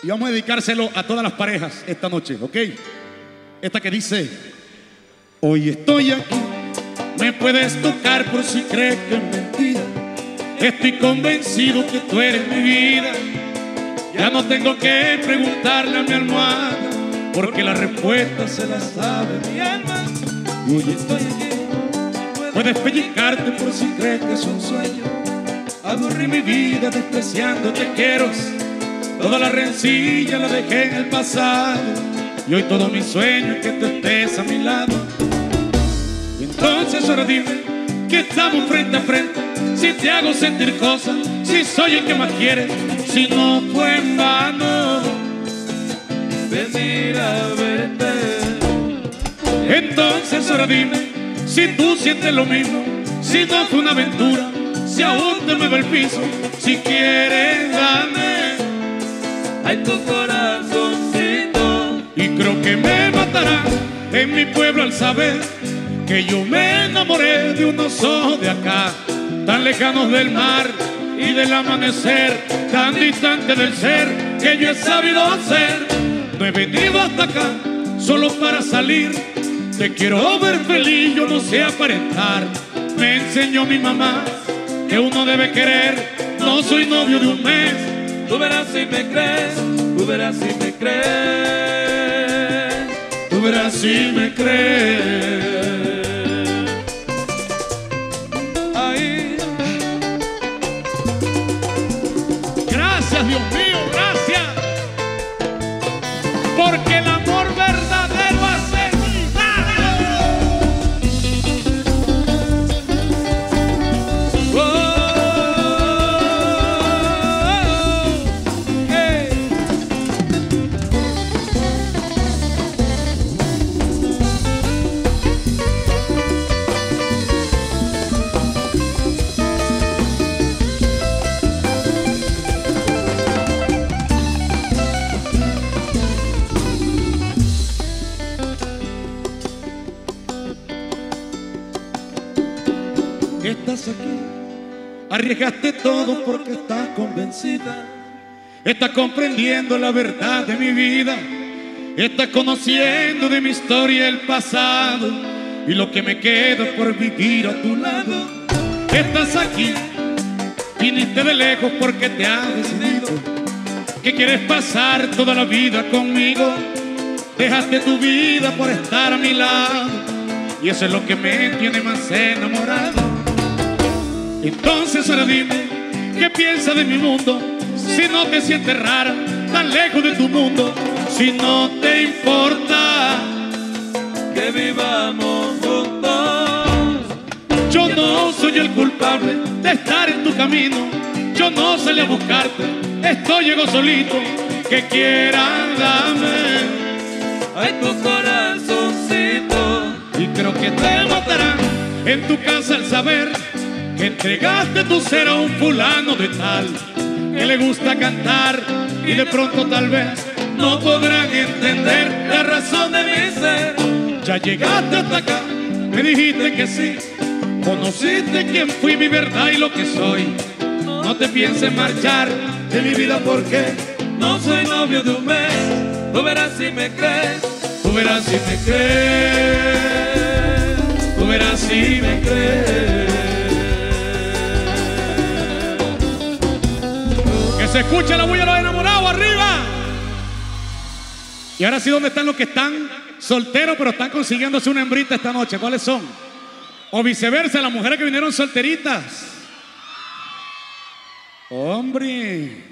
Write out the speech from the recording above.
Y vamos a dedicárselo a todas las parejas esta noche, ¿ok? Esta que dice, hoy estoy aquí, me puedes tocar por si crees que es mentira. Estoy convencido que tú eres mi vida. Ya no tengo que preguntarle a mi almohada, porque la respuesta se la sabe mi alma. Hoy estoy aquí, puedes pellizcarte por si crees que es un sueño. Aburrí mi vida despreciando te quiero. Toda la rencilla la dejé en el pasado. Y hoy todo mi sueño es que tú estés a mi lado. Entonces ahora dime que estamos frente a frente. Si te hago sentir cosas, si soy el que más quieres, si no fue en vano venir a verte. Entonces ahora dime si tú sientes lo mismo, si no fue una aventura, si aún te mueve el piso, si quieres dame Ay, tu corazoncito. y creo que me matará en mi pueblo al saber que yo me enamoré de unos ojos de acá, tan lejanos del mar y del amanecer, tan distante del ser que yo he sabido hacer. No he venido hasta acá solo para salir, te quiero ver feliz, yo no sé aparentar. Me enseñó mi mamá que uno debe querer, no soy novio de un mes. Tú verás si me crees, tú verás si me crees. Tú verás si me crees. Estás aquí, arriesgaste todo porque estás convencida. Estás comprendiendo la verdad de mi vida. Estás conociendo de mi historia el pasado y lo que me queda por vivir a tu lado. Estás aquí, viniste de lejos porque te has decidido que quieres pasar toda la vida conmigo. Dejaste tu vida por estar a mi lado y eso es lo que me tiene más enamorado. Entonces ahora dime, ¿qué piensas de mi mundo? Si no te sientes rara, tan lejos de tu mundo, si no te importa, que vivamos juntos. yo no soy el culpable de estar en tu camino, yo no salí a buscarte, esto llegó solito, que quieran dame, Ay, tu corazoncito. y creo que te matará en tu casa al saber que entregaste tu ser a un fulano de tal que le gusta cantar y de pronto tal vez no podrán entender la razón de mi ser. Ya llegaste hasta acá, me dijiste que sí, conociste quién fui, mi verdad y lo que soy. No te pienses marchar de mi vida porque No soy novio de un mes. Tú verás si me crees. tú verás si me crees, tú verás si me crees. Se escuche la bulla de los enamorados arriba. Y ahora sí, ¿dónde están los que están solteros pero están consiguiéndose una hembrita esta noche? ¿Cuáles son? O viceversa, las mujeres que vinieron solteritas. Hombre.